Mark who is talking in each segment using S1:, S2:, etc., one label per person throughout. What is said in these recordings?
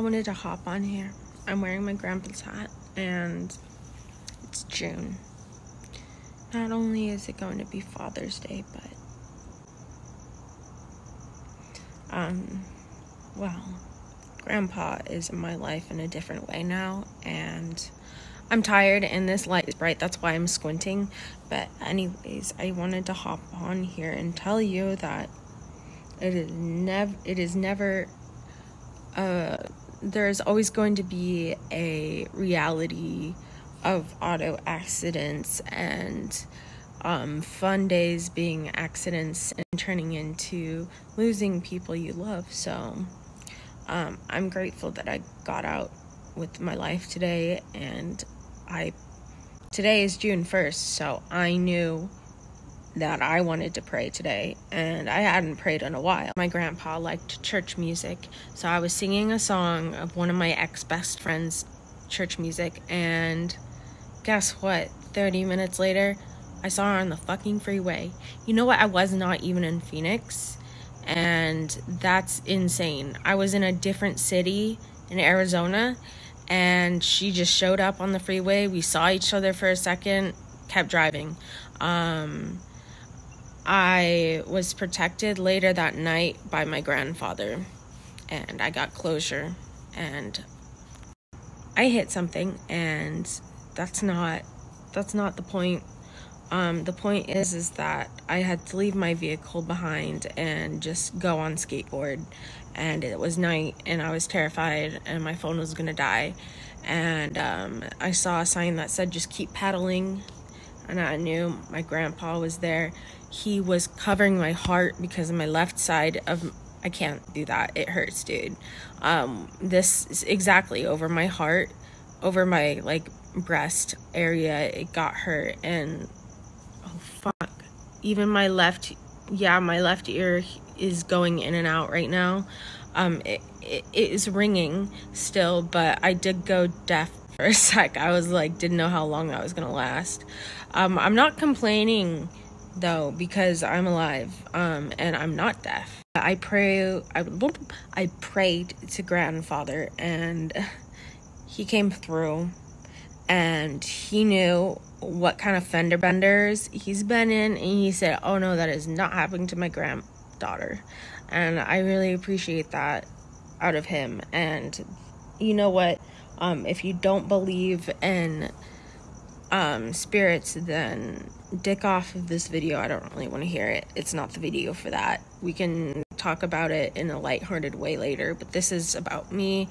S1: I wanted to hop on here. I'm wearing my grandpa's hat and it's June. Not only is it going to be Father's Day, but um well, grandpa is in my life in a different way now and I'm tired and this light is bright. That's why I'm squinting. But anyways, I wanted to hop on here and tell you that it is never it is never uh there's always going to be a reality of auto accidents and um, fun days being accidents and turning into losing people you love. So um, I'm grateful that I got out with my life today and I today is June 1st, so I knew that I wanted to pray today, and I hadn't prayed in a while. My grandpa liked church music, so I was singing a song of one of my ex best friends' church music, and guess what? 30 minutes later, I saw her on the fucking freeway. You know what? I was not even in Phoenix, and that's insane. I was in a different city in Arizona, and she just showed up on the freeway. We saw each other for a second, kept driving. Um, I was protected later that night by my grandfather, and I got closure. And I hit something, and that's not that's not the point. Um, the point is is that I had to leave my vehicle behind and just go on skateboard, and it was night, and I was terrified, and my phone was gonna die, and um, I saw a sign that said just keep paddling," and I knew my grandpa was there he was covering my heart because of my left side of I can't do that. It hurts, dude. Um, this is exactly over my heart, over my like breast area. It got hurt, and oh fuck, even my left, yeah, my left ear is going in and out right now. Um, it, it, it is ringing still, but I did go deaf for a sec. I was like, didn't know how long that was gonna last. Um, I'm not complaining though because I'm alive um and I'm not deaf. I pray I I prayed to grandfather and he came through and he knew what kind of fender benders he's been in and he said, "Oh no, that is not happening to my granddaughter." And I really appreciate that out of him and you know what um if you don't believe in um, spirits, then dick off of this video. I don't really want to hear it. It's not the video for that. We can talk about it in a lighthearted way later, but this is about me.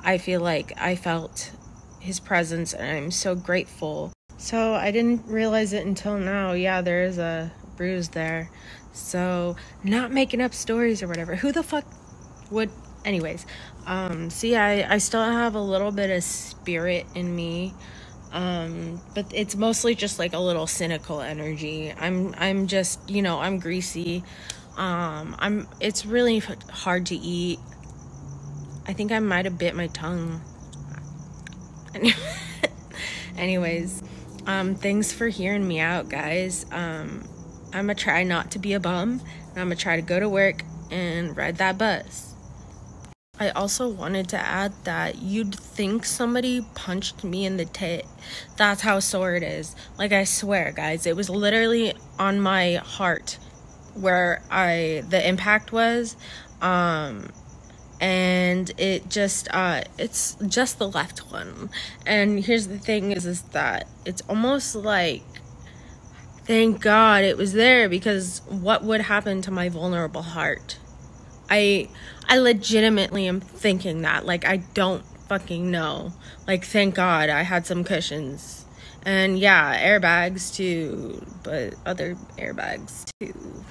S1: I feel like I felt his presence and I'm so grateful. So I didn't realize it until now. Yeah, there is a bruise there. So, not making up stories or whatever. Who the fuck would anyways um see I, I still have a little bit of spirit in me um but it's mostly just like a little cynical energy. I'm i'm just you know i'm greasy. Um i'm it's really hard to eat. I think i might have bit my tongue. Anyways um thanks for hearing me out guys. Um i'm gonna try not to be a bum. And i'm gonna try to go to work and ride that bus I also wanted to add that you'd think somebody punched me in the tit. That's how sore it is. Like I swear, guys, it was literally on my heart where I the impact was um and it just uh it's just the left one. And here's the thing is is that it's almost like thank God it was there because what would happen to my vulnerable heart? I I legitimately am thinking that. Like I don't fucking know. Like thank God I had some cushions. And yeah, airbags too, but other airbags too.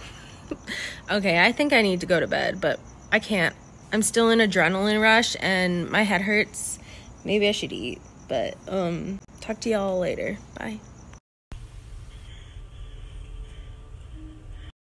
S1: okay, I think I need to go to bed, but I can't. I'm still in adrenaline rush and my head hurts. Maybe I should eat, but um talk to y'all later. Bye.